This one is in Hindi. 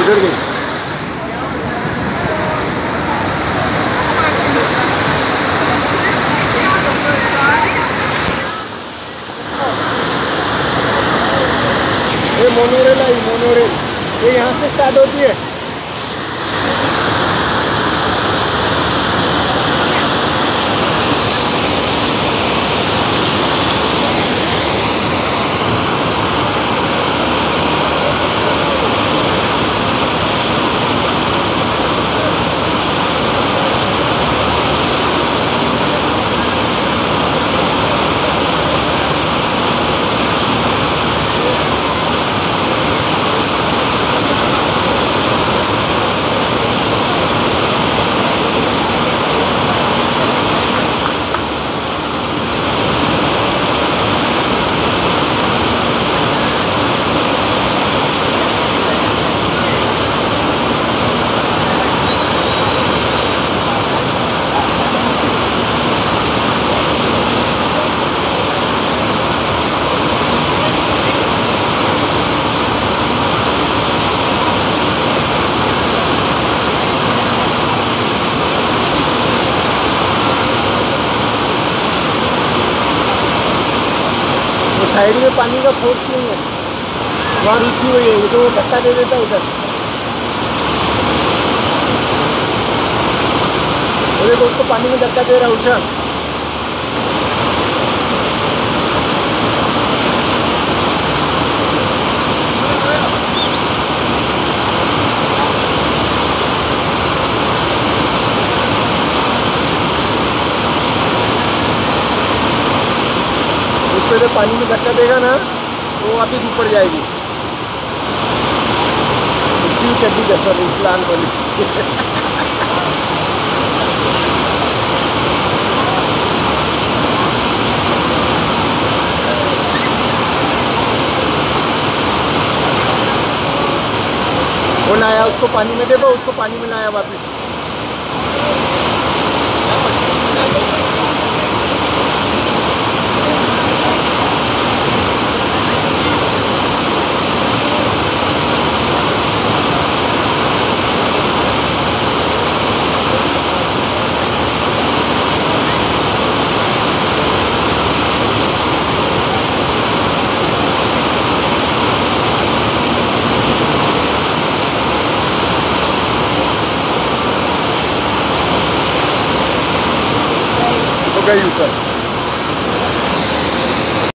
उधर गई ये मोनोरेल आई मोनोरेल ये यहाँ से स्टार्ट होती है। साइड में पानी का फोर्स नहीं है? वहाँ रुचि हुई है तो वो धक्का दे देता उधर। अरे तो उसको पानी में धक्का दे रहा है उठा जब पानी में धक्का देगा ना तो वापिस ऊपर जाएगी। उसकी चड्डी कसर रही प्लान वाली वो लाया उसको पानी में देखो, उसको पानी में लाया वापिस। हो गई ऊपर